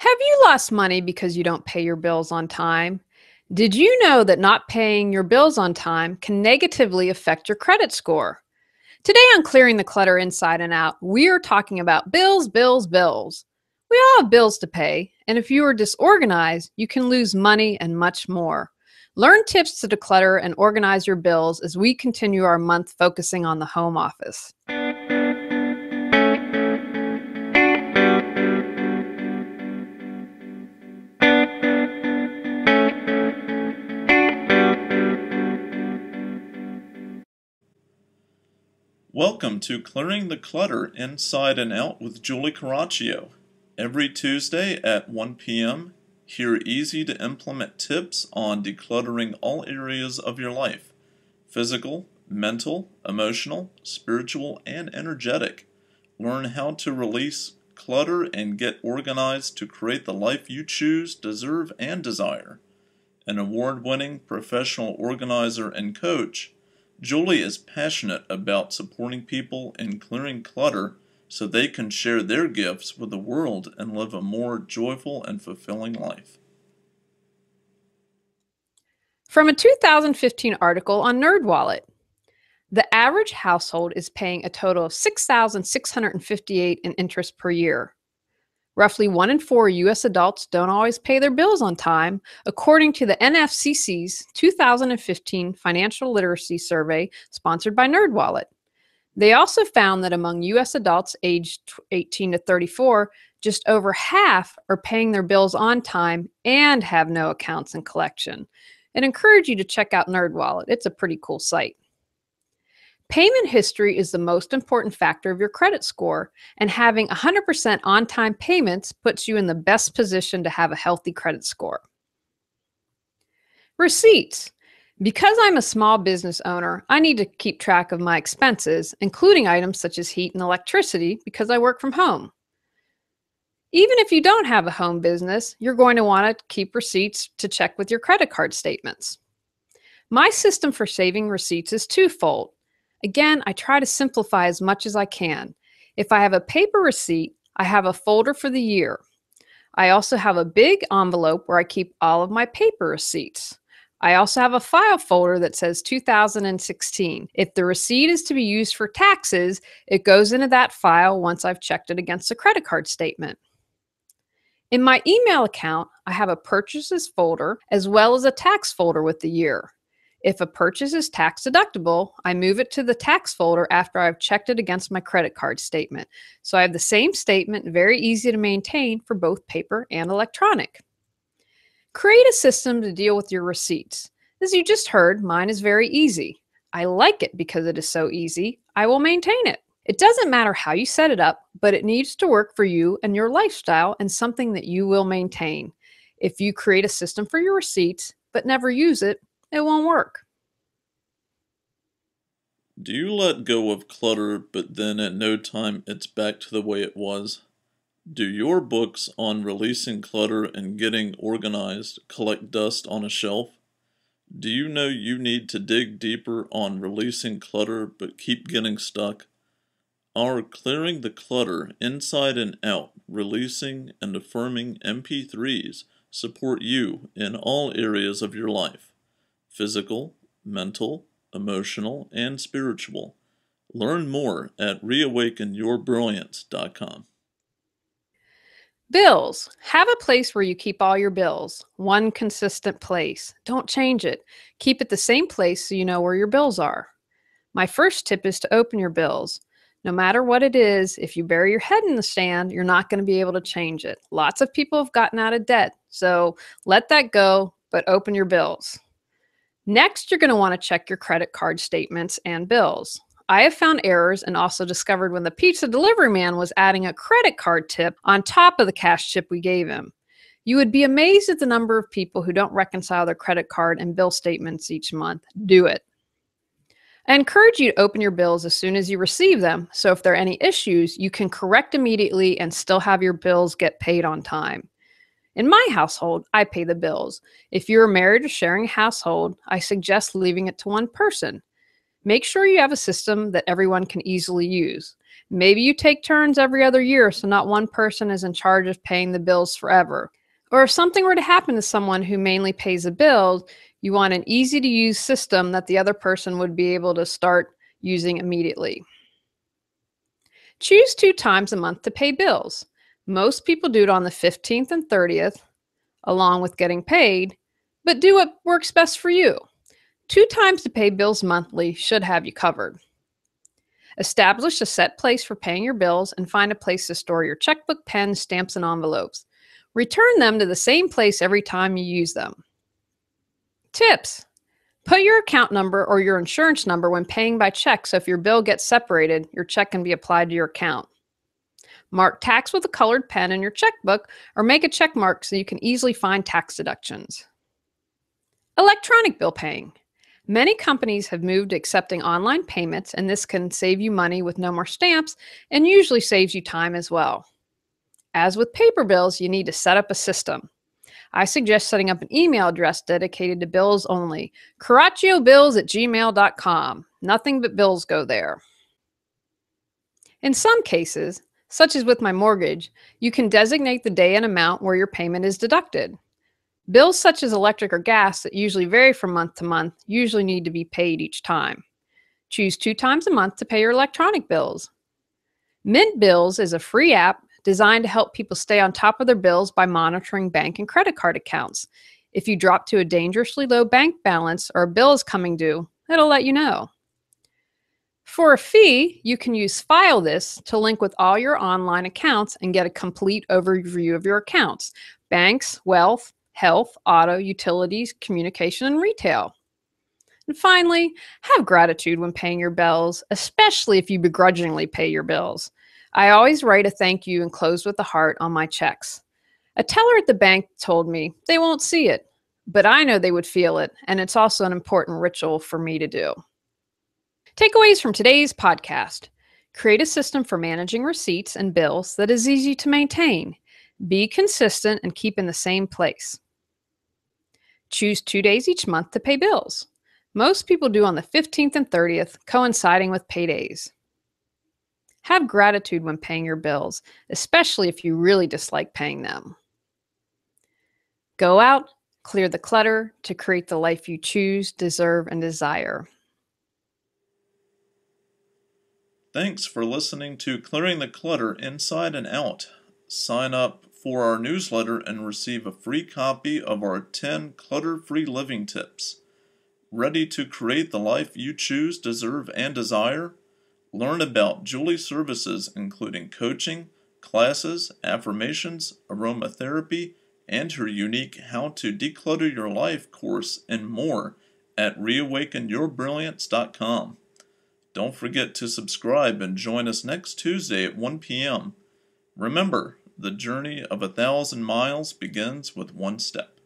Have you lost money because you don't pay your bills on time? Did you know that not paying your bills on time can negatively affect your credit score? Today on Clearing the Clutter Inside and Out, we are talking about bills, bills, bills. We all have bills to pay, and if you are disorganized, you can lose money and much more. Learn tips to declutter and organize your bills as we continue our month focusing on the home office. Welcome to Clearing the Clutter Inside and Out with Julie Coraccio. Every Tuesday at 1 p.m., hear easy to implement tips on decluttering all areas of your life physical, mental, emotional, spiritual, and energetic. Learn how to release clutter and get organized to create the life you choose, deserve, and desire. An award winning professional organizer and coach. Julie is passionate about supporting people and clearing clutter so they can share their gifts with the world and live a more joyful and fulfilling life. From a 2015 article on NerdWallet, the average household is paying a total of 6,658 in interest per year. Roughly one in four US adults don't always pay their bills on time, according to the NFCC's 2015 Financial Literacy Survey sponsored by NerdWallet. They also found that among US adults aged 18 to 34, just over half are paying their bills on time and have no accounts in collection. And encourage you to check out NerdWallet. It's a pretty cool site. Payment history is the most important factor of your credit score, and having 100% on time payments puts you in the best position to have a healthy credit score. Receipts. Because I'm a small business owner, I need to keep track of my expenses, including items such as heat and electricity, because I work from home. Even if you don't have a home business, you're going to want to keep receipts to check with your credit card statements. My system for saving receipts is twofold. Again, I try to simplify as much as I can. If I have a paper receipt, I have a folder for the year. I also have a big envelope where I keep all of my paper receipts. I also have a file folder that says 2016. If the receipt is to be used for taxes, it goes into that file once I've checked it against the credit card statement. In my email account, I have a purchases folder as well as a tax folder with the year. If a purchase is tax deductible, I move it to the tax folder after I've checked it against my credit card statement. So I have the same statement, very easy to maintain for both paper and electronic. Create a system to deal with your receipts. As you just heard, mine is very easy. I like it because it is so easy. I will maintain it. It doesn't matter how you set it up, but it needs to work for you and your lifestyle and something that you will maintain. If you create a system for your receipts but never use it, it won't work. Do you let go of clutter, but then at no time it's back to the way it was? Do your books on releasing clutter and getting organized collect dust on a shelf? Do you know you need to dig deeper on releasing clutter but keep getting stuck? Our Clearing the Clutter Inside and Out, Releasing and Affirming MP3s support you in all areas of your life physical, mental, emotional, and spiritual. Learn more at reawakenyourbrilliance.com. Bills. Have a place where you keep all your bills. One consistent place. Don't change it. Keep it the same place so you know where your bills are. My first tip is to open your bills. No matter what it is, if you bury your head in the sand, you're not going to be able to change it. Lots of people have gotten out of debt. So let that go, but open your bills. Next, you're going to want to check your credit card statements and bills. I have found errors and also discovered when the pizza delivery man was adding a credit card tip on top of the cash tip we gave him. You would be amazed at the number of people who don't reconcile their credit card and bill statements each month. Do it. I encourage you to open your bills as soon as you receive them, so if there are any issues, you can correct immediately and still have your bills get paid on time. In my household, I pay the bills. If you're married or sharing a household, I suggest leaving it to one person. Make sure you have a system that everyone can easily use. Maybe you take turns every other year so not one person is in charge of paying the bills forever. Or if something were to happen to someone who mainly pays the bills, you want an easy to use system that the other person would be able to start using immediately. Choose two times a month to pay bills. Most people do it on the 15th and 30th, along with getting paid, but do what works best for you. Two times to pay bills monthly should have you covered. Establish a set place for paying your bills and find a place to store your checkbook, pens, stamps, and envelopes. Return them to the same place every time you use them. Tips Put your account number or your insurance number when paying by check so if your bill gets separated, your check can be applied to your account. Mark tax with a colored pen in your checkbook or make a check mark so you can easily find tax deductions. Electronic bill paying. Many companies have moved to accepting online payments, and this can save you money with no more stamps and usually saves you time as well. As with paper bills, you need to set up a system. I suggest setting up an email address dedicated to bills only. CoraccioBills at gmail.com. Nothing but bills go there. In some cases, such as with my mortgage, you can designate the day and amount where your payment is deducted. Bills such as electric or gas that usually vary from month to month usually need to be paid each time. Choose two times a month to pay your electronic bills. Mint Bills is a free app designed to help people stay on top of their bills by monitoring bank and credit card accounts. If you drop to a dangerously low bank balance or a bill is coming due, it'll let you know. For a fee, you can use FileThis to link with all your online accounts and get a complete overview of your accounts banks, wealth, health, auto, utilities, communication, and retail. And finally, have gratitude when paying your bills, especially if you begrudgingly pay your bills. I always write a thank you and close with a heart on my checks. A teller at the bank told me they won't see it, but I know they would feel it, and it's also an important ritual for me to do. Takeaways from today's podcast create a system for managing receipts and bills that is easy to maintain. Be consistent and keep in the same place. Choose two days each month to pay bills. Most people do on the 15th and 30th, coinciding with paydays. Have gratitude when paying your bills, especially if you really dislike paying them. Go out, clear the clutter to create the life you choose, deserve, and desire. Thanks for listening to Clearing the Clutter Inside and Out. Sign up for our newsletter and receive a free copy of our 10 clutter free living tips. Ready to create the life you choose, deserve, and desire? Learn about Julie's services, including coaching, classes, affirmations, aromatherapy, and her unique How to Declutter Your Life course, and more at reawakenyourbrilliance.com. Don't forget to subscribe and join us next Tuesday at 1 p.m. Remember, the journey of a thousand miles begins with one step.